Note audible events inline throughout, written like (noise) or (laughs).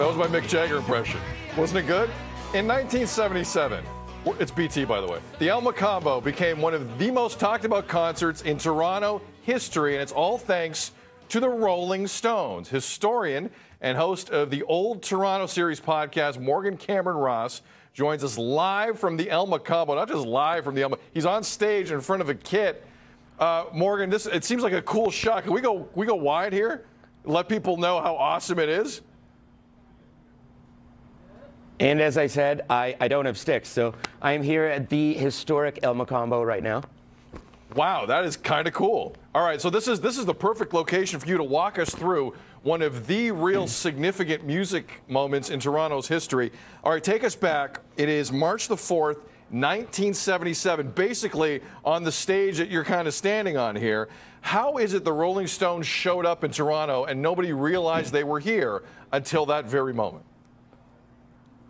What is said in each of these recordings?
That was my Mick Jagger impression. Wasn't it good? In 1977, it's BT, by the way. The El Mocambo became one of the most talked about concerts in Toronto history, and it's all thanks to the Rolling Stones. Historian and host of the Old Toronto Series podcast, Morgan Cameron Ross, joins us live from the El Mocambo. Not just live from the El he's on stage in front of a kit. Uh, Morgan, this it seems like a cool shot. Can we go we go wide here? Let people know how awesome it is. And as I said, I, I don't have sticks, so I'm here at the historic El Mocambo right now. Wow, that is kind of cool. All right, so this is this is the perfect location for you to walk us through one of the real mm. significant music moments in Toronto's history. All right, take us back. It is March the 4th, 1977, basically on the stage that you're kind of standing on here. How is it the Rolling Stones showed up in Toronto and nobody realized they were here until that very moment?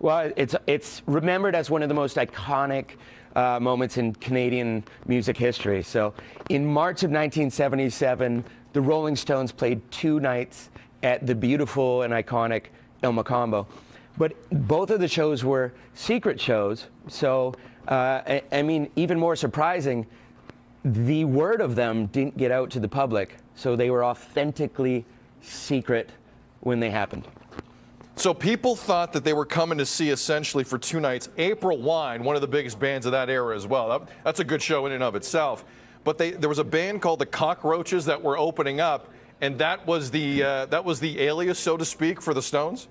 Well, it's, it's remembered as one of the most iconic uh, moments in Canadian music history. So, in March of 1977, the Rolling Stones played two nights at the beautiful and iconic El Mocambo. But both of the shows were secret shows. So, uh, I, I mean, even more surprising, the word of them didn't get out to the public. So, they were authentically secret when they happened. So people thought that they were coming to see essentially for two nights April Wine, one of the biggest bands of that era as well. That, that's a good show in and of itself. But they, there was a band called the Cockroaches that were opening up, and that was the uh, that was the alias, so to speak, for the Stones.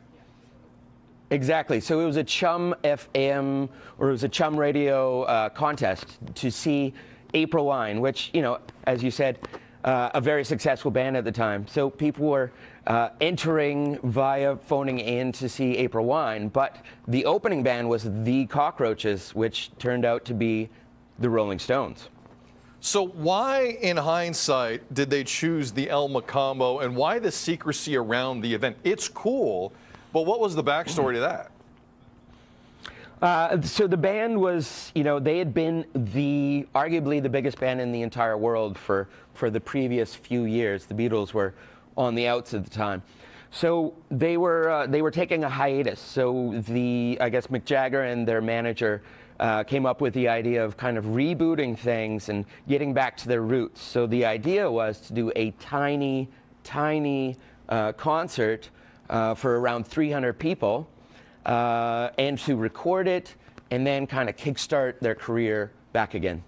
Exactly. So it was a Chum FM or it was a Chum Radio uh, contest to see April Wine, which you know, as you said, uh, a very successful band at the time. So people were uh, entering via phoning in to see April Wine, but the opening band was The Cockroaches, which turned out to be the Rolling Stones. So why, in hindsight, did they choose the El Mocambo, and why the secrecy around the event? It's cool, but what was the backstory to that? Uh, so the band was, you know, they had been the arguably the biggest band in the entire world for for the previous few years. The Beatles were on the outs at the time. So they were uh, they were taking a hiatus. So the I guess Mick Jagger and their manager uh, came up with the idea of kind of rebooting things and getting back to their roots. So the idea was to do a tiny, tiny uh, concert uh, for around 300 people uh, and to record it and then kind of kickstart their career back again.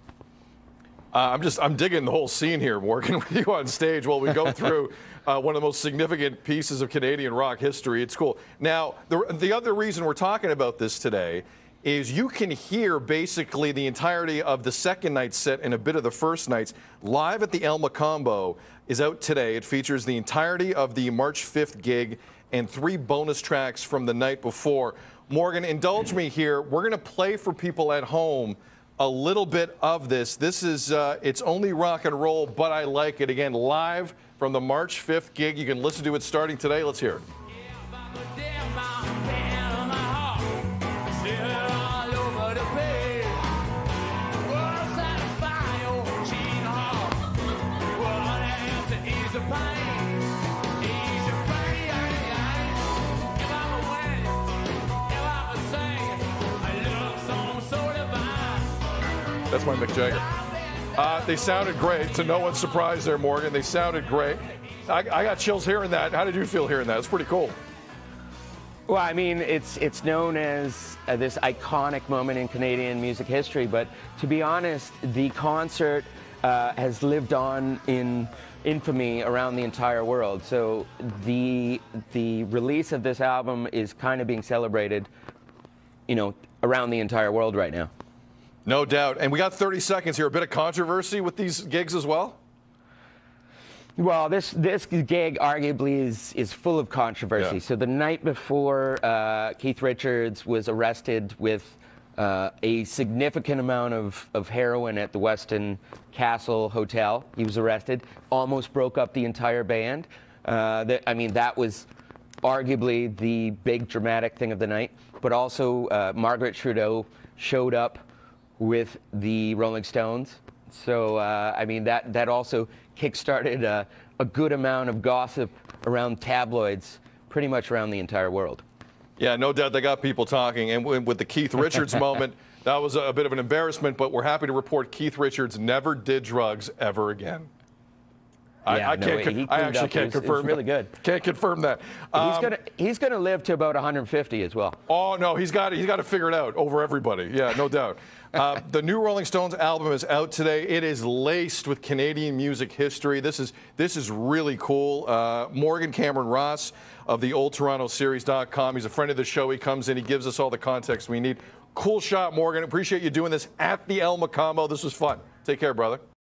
Uh, I'm just I'm digging the whole scene here, working (laughs) with you on stage while we go (laughs) through uh, one of the most significant pieces of Canadian rock history. It's cool. Now, the, the other reason we're talking about this today is you can hear basically the entirety of the second night set and a bit of the first night's live at the El Mocambo is out today. It features the entirety of the March 5th gig and three bonus tracks from the night before. Morgan, indulge me here. We're going to play for people at home a little bit of this. This is, uh, it's only rock and roll, but I like it. Again, live from the March 5th gig. You can listen to it starting today. Let's hear it. That's my Mick Jagger. Uh, they sounded great. To no one's surprise there, Morgan. They sounded great. I, I got chills hearing that. How did you feel hearing that? It's pretty cool. Well, I mean, it's it's known as uh, this iconic moment in Canadian music history. But to be honest, the concert uh, has lived on in infamy around the entire world. So the the release of this album is kind of being celebrated, you know, around the entire world right now. No doubt. And we got 30 seconds here. A bit of controversy with these gigs as well? Well, this this gig arguably is is full of controversy. Yeah. So the night before, uh, Keith Richards was arrested with uh, a significant amount of, of heroin at the Weston Castle Hotel. He was arrested, almost broke up the entire band. Uh, that, I mean, that was arguably the big dramatic thing of the night. But also, uh, Margaret Trudeau showed up with the Rolling Stones. So, uh, I mean, that, that also kickstarted a, a good amount of gossip around tabloids pretty much around the entire world. Yeah, no doubt they got people talking. And with the Keith Richards (laughs) moment, that was a bit of an embarrassment, but we're happy to report Keith Richards never did drugs ever again. Yeah, I, I no, can't. he I actually up. Can't was- it was confirm. really that. good. Can't confirm that. he's Um, gonna he's gonna live to about 150 as well. Oh no, he's got he's got to figure it out over everybody. Yeah, no doubt. (laughs) Uh, the new Rolling Stones album is out today. It is laced with Canadian music history. This is this is really cool. Uh, Morgan Cameron Ross of the Old Toronto Series.com. He's a friend of the show. He comes in. He gives us all the context we need. Cool shot, Morgan. Appreciate you doing this at the El Mocambo. This was fun. Take care, brother.